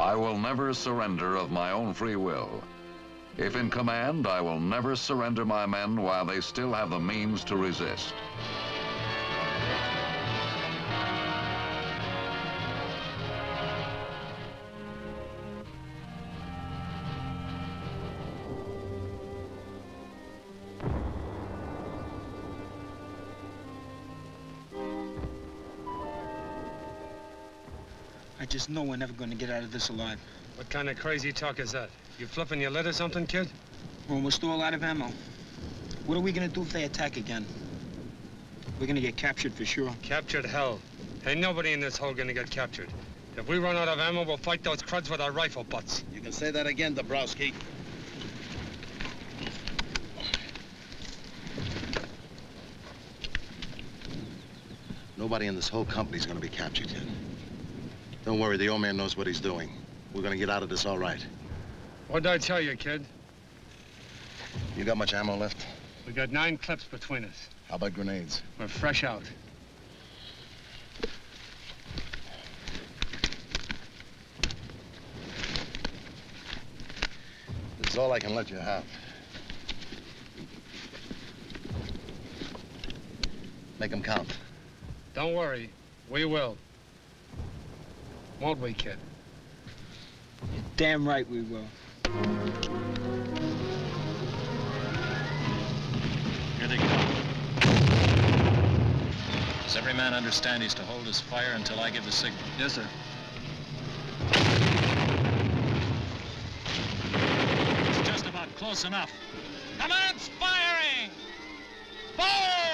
I will never surrender of my own free will. If in command, I will never surrender my men while they still have the means to resist. Just know we're never going to get out of this alive. What kind of crazy talk is that? You flipping your lid or something, kid? We're almost all out of ammo. What are we going to do if they attack again? We're going to get captured for sure. Captured hell. Ain't nobody in this hole gonna get captured. If we run out of ammo, we'll fight those cruds with our rifle butts. You can say that again, Dabrowski. Nobody in this whole company's gonna be captured yet. Don't worry, the old man knows what he's doing. We're gonna get out of this all right. What'd I tell you, kid? You got much ammo left? We got nine clips between us. How about grenades? We're fresh out. This is all I can let you have. Make them count. Don't worry. We will. Won't we, kid? Damn right we will. Here they come. Does every man understand he's to hold his fire until I give the signal? Yes, sir. It's just about close enough. Commence firing! Fire!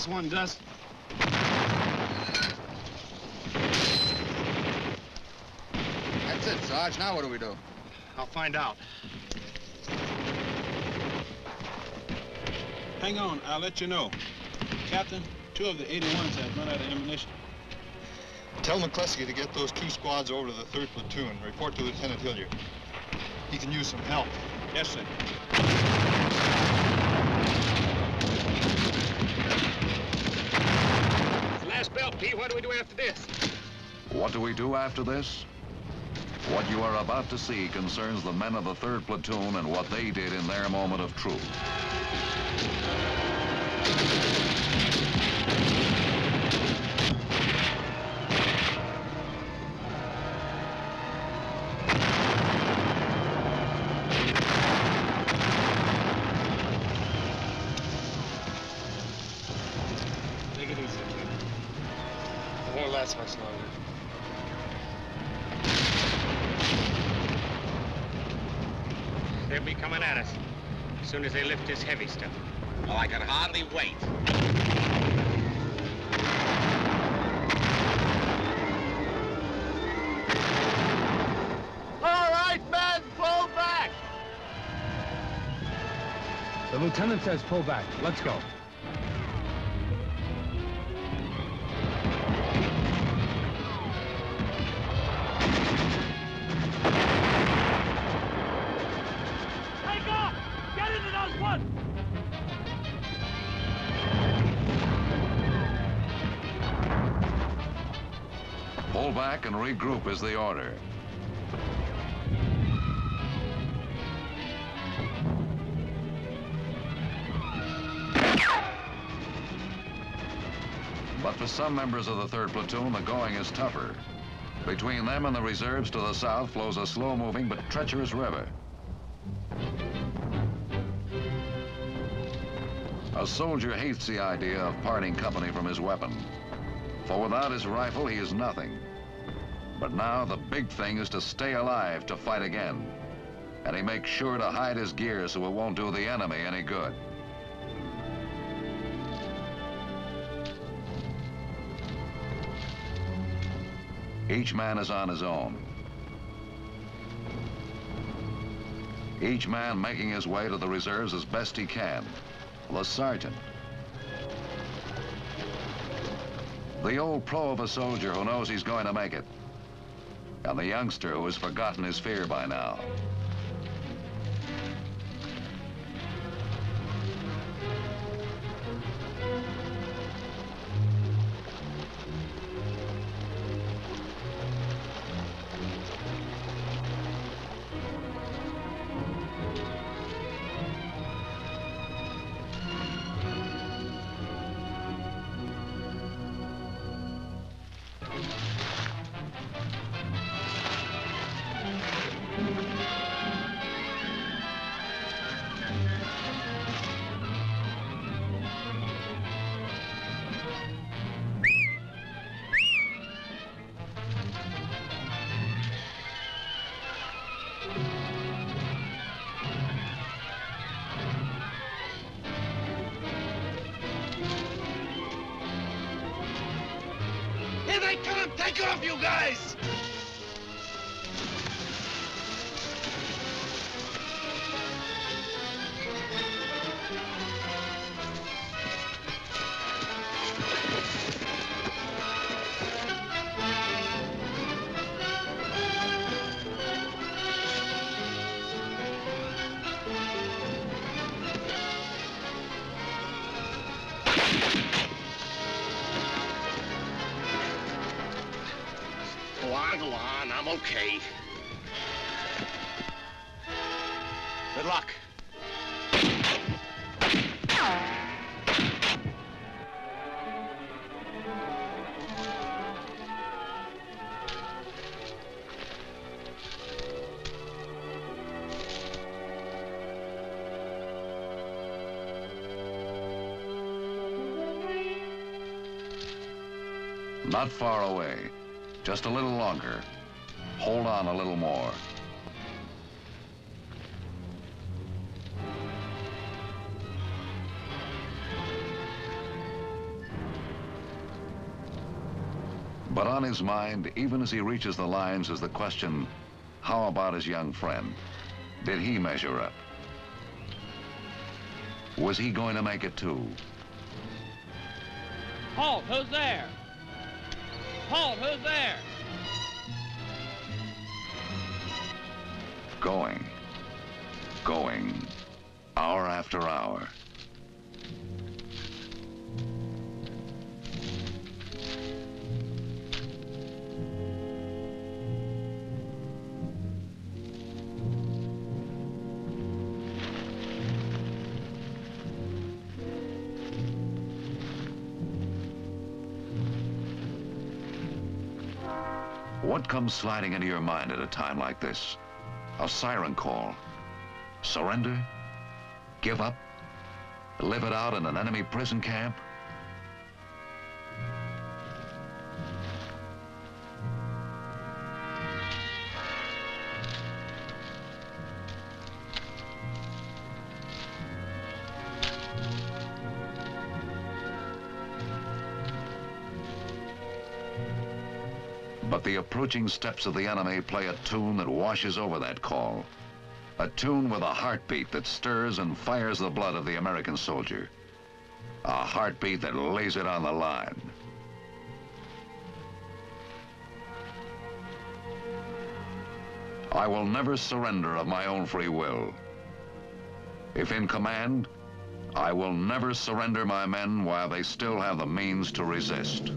Last one, Gus. That's it, Sarge. Now what do we do? I'll find out. Hang on, I'll let you know. Captain, two of the 81s have run out of ammunition. Tell McCluskey to get those two squads over to the 3rd Platoon. Report to Lieutenant Hilliard. He can use some help. Yes, sir. What do we do after this? What do we do after this? What you are about to see concerns the men of the 3rd Platoon and what they did in their moment of truth. Won't last much longer. They'll be coming at us as soon as they lift this heavy stuff. Oh, I can hardly wait. All right, men, pull back! The lieutenant says pull back. Let's go. Pull back and regroup is the order. But for some members of the 3rd Platoon, the going is tougher. Between them and the reserves to the south flows a slow-moving but treacherous river. A soldier hates the idea of parting company from his weapon. For without his rifle, he is nothing. But now the big thing is to stay alive to fight again. and he makes sure to hide his gear so it won't do the enemy any good. Each man is on his own. Each man making his way to the reserves as best he can. The sergeant. The old pro of a soldier who knows he's going to make it. And the youngster who has forgotten his fear by now. Off, you guys! Okay. Good luck. Not far away. Just a little longer. Hold on a little more. But on his mind, even as he reaches the lines, is the question, how about his young friend? Did he measure up? Was he going to make it too? Halt, who's there? Halt, who's there? Going. Going. Hour after hour. What comes sliding into your mind at a time like this? A siren call. Surrender? Give up? Live it out in an enemy prison camp? But the approaching steps of the enemy play a tune that washes over that call. A tune with a heartbeat that stirs and fires the blood of the American soldier. A heartbeat that lays it on the line. I will never surrender of my own free will. If in command, I will never surrender my men while they still have the means to resist.